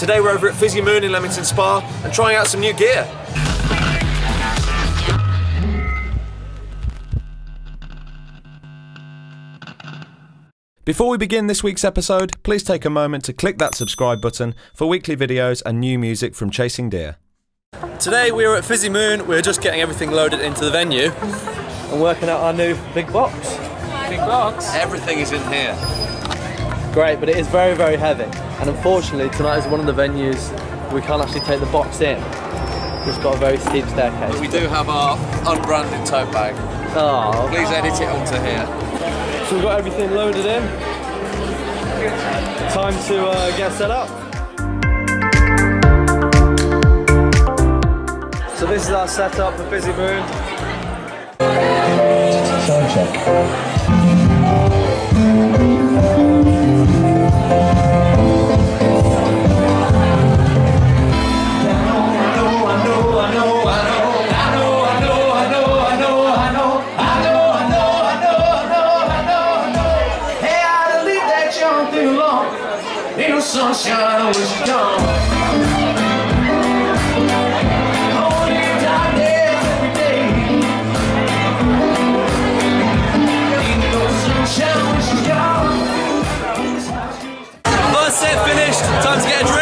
Today we're over at Fizzy Moon in Leamington Spa and trying out some new gear. Before we begin this week's episode, please take a moment to click that subscribe button for weekly videos and new music from Chasing Deer. Today we are at Fizzy Moon, we're just getting everything loaded into the venue and working out our new big box. Big box. Everything is in here. Great, but it is very, very heavy. And unfortunately, tonight is one of the venues we can't actually take the box in. It's got a very steep staircase. We do have our unbranded tote bag. Oh, Please edit it onto here. so we've got everything loaded in. Time to uh, get set up. So this is our setup for Fizzy Moon. Sound check. Ain't no sunshine when she's gone. First set finished, time to get a drink.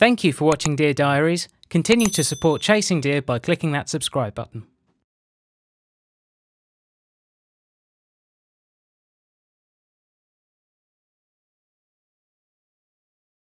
Thank you for watching Deer Diaries. Continue to support Chasing Deer by clicking that subscribe button.